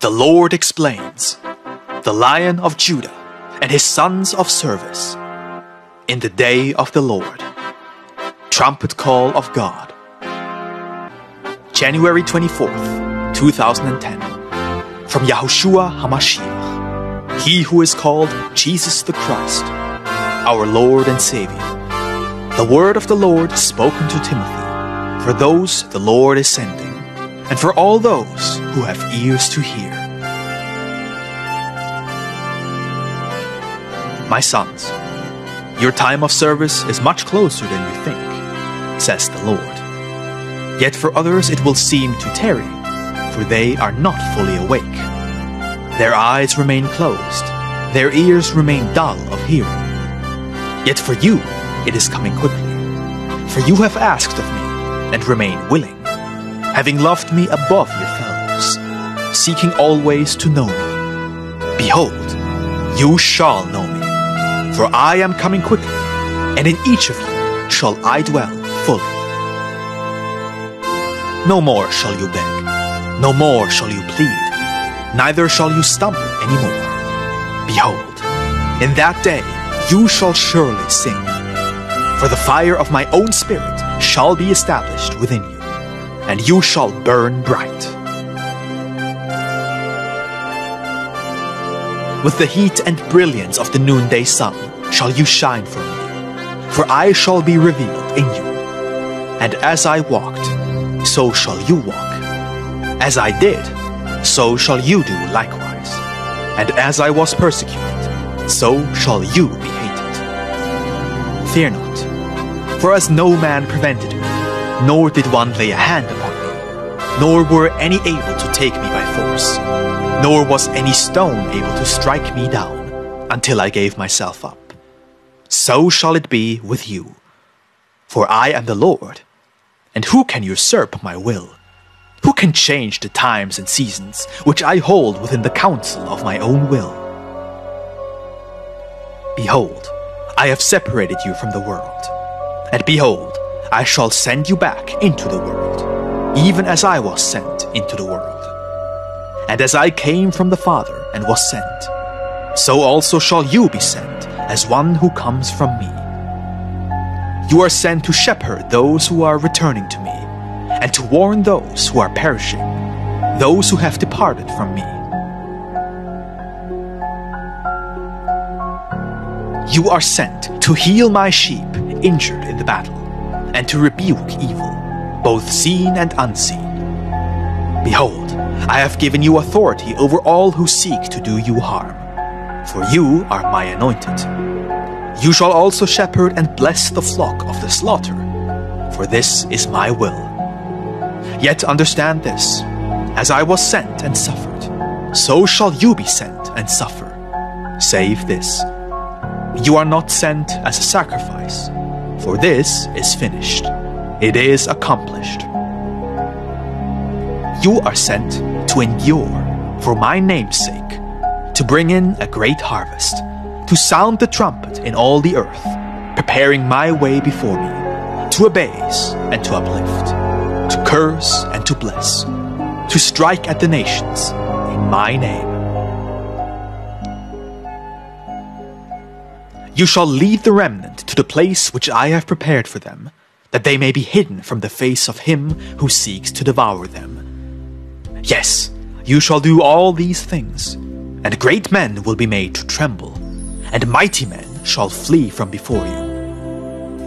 The Lord explains, the Lion of Judah and his sons of service. In the day of the Lord, trumpet call of God. January 24th, 2010. From Yahushua HaMashiach, he who is called Jesus the Christ, our Lord and Savior. The word of the Lord spoken to Timothy, for those the Lord is sending, and for all those who have ears to hear. My sons, your time of service is much closer than you think, says the Lord. Yet for others it will seem to tarry, for they are not fully awake. Their eyes remain closed, their ears remain dull of hearing. Yet for you it is coming quickly, for you have asked of me, and remain willing, having loved me above your seeking always to know me. Behold, you shall know me, for I am coming quickly, and in each of you shall I dwell fully. No more shall you beg, no more shall you plead, neither shall you stumble any more. Behold, in that day you shall surely sing, for the fire of my own spirit shall be established within you, and you shall burn bright. With the heat and brilliance of the noonday sun shall you shine for me, for I shall be revealed in you. And as I walked, so shall you walk. As I did, so shall you do likewise. And as I was persecuted, so shall you be hated. Fear not, for as no man prevented me, nor did one lay a hand upon me, nor were any able to take me by force, nor was any stone able to strike me down, until I gave myself up. So shall it be with you. For I am the Lord, and who can usurp my will? Who can change the times and seasons which I hold within the counsel of my own will? Behold, I have separated you from the world. And behold, I shall send you back into the world, even as I was sent into the world. And as I came from the Father and was sent, so also shall you be sent as one who comes from me. You are sent to shepherd those who are returning to me, and to warn those who are perishing, those who have departed from me. You are sent to heal my sheep injured in the battle, and to rebuke evil, both seen and unseen. Behold, I have given you authority over all who seek to do you harm, for you are my anointed. You shall also shepherd and bless the flock of the slaughter, for this is my will. Yet understand this as I was sent and suffered, so shall you be sent and suffer. Save this you are not sent as a sacrifice, for this is finished. It is accomplished. You are sent to endure for my name's sake, to bring in a great harvest, to sound the trumpet in all the earth, preparing my way before me, to abase and to uplift, to curse and to bless, to strike at the nations in my name. You shall lead the remnant to the place which I have prepared for them, that they may be hidden from the face of him who seeks to devour them. Yes, you shall do all these things, and great men will be made to tremble, and mighty men shall flee from before you.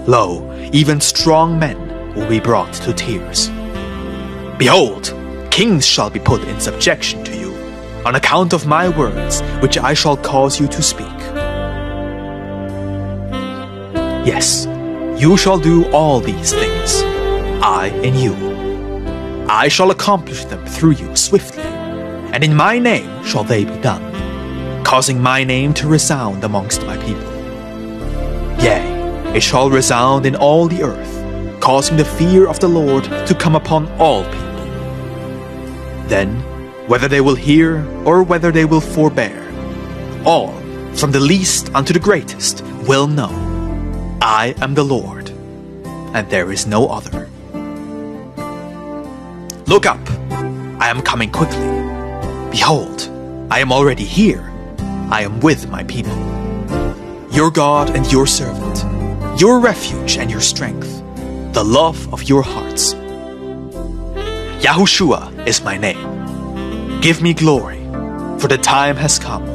Lo, even strong men will be brought to tears. Behold, kings shall be put in subjection to you, on account of my words which I shall cause you to speak. Yes, you shall do all these things, I and you. I shall accomplish them through you swiftly, and in my name shall they be done, causing my name to resound amongst my people. Yea, it shall resound in all the earth, causing the fear of the Lord to come upon all people. Then, whether they will hear or whether they will forbear, all, from the least unto the greatest, will know I am the Lord, and there is no other. Look up, I am coming quickly. Behold, I am already here. I am with my people. Your God and your servant, your refuge and your strength, the love of your hearts. Yahushua is my name. Give me glory, for the time has come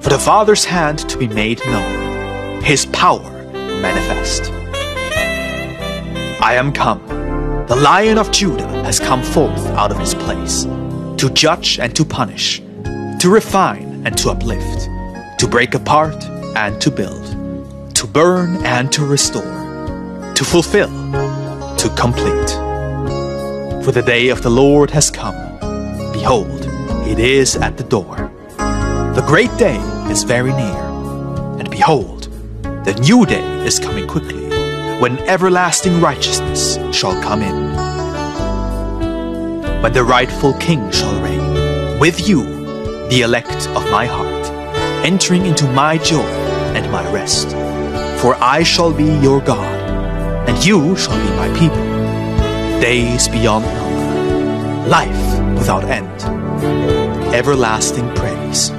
for the Father's hand to be made known, his power manifest. I am come. The Lion of Judah has come forth out of his place, to judge and to punish, to refine and to uplift, to break apart and to build, to burn and to restore, to fulfill, to complete. For the day of the Lord has come. Behold, it is at the door. The great day is very near. And behold, the new day is coming quickly, when everlasting righteousness shall come in. When the rightful king shall reign, with you, the elect of my heart, entering into my joy and my rest. For I shall be your God, and you shall be my people. Days beyond number, life without end, everlasting praise